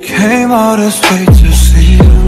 Came all this way to see you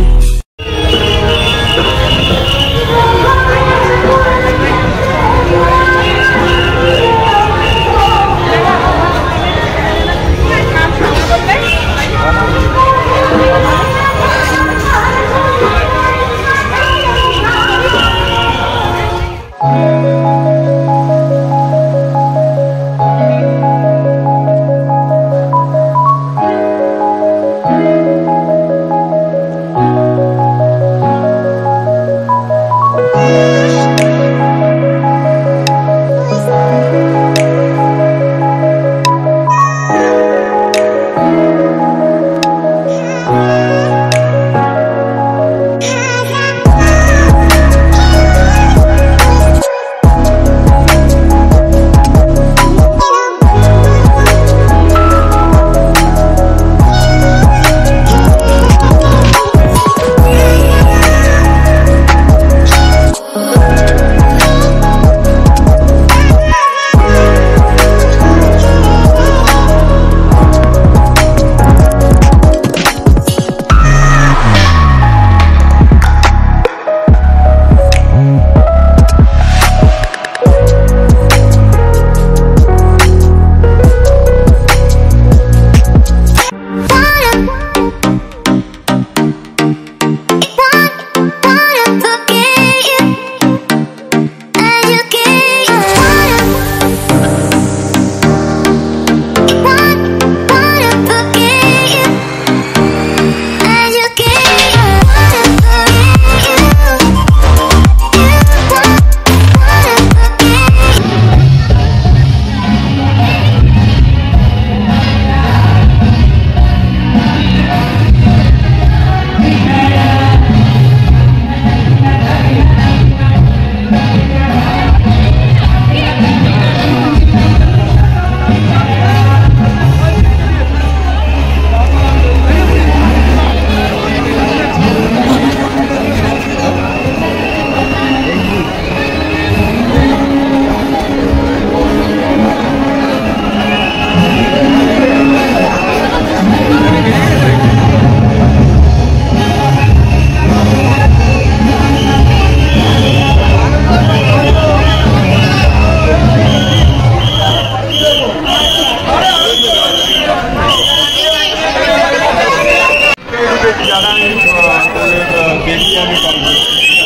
ज़्यादा बेटी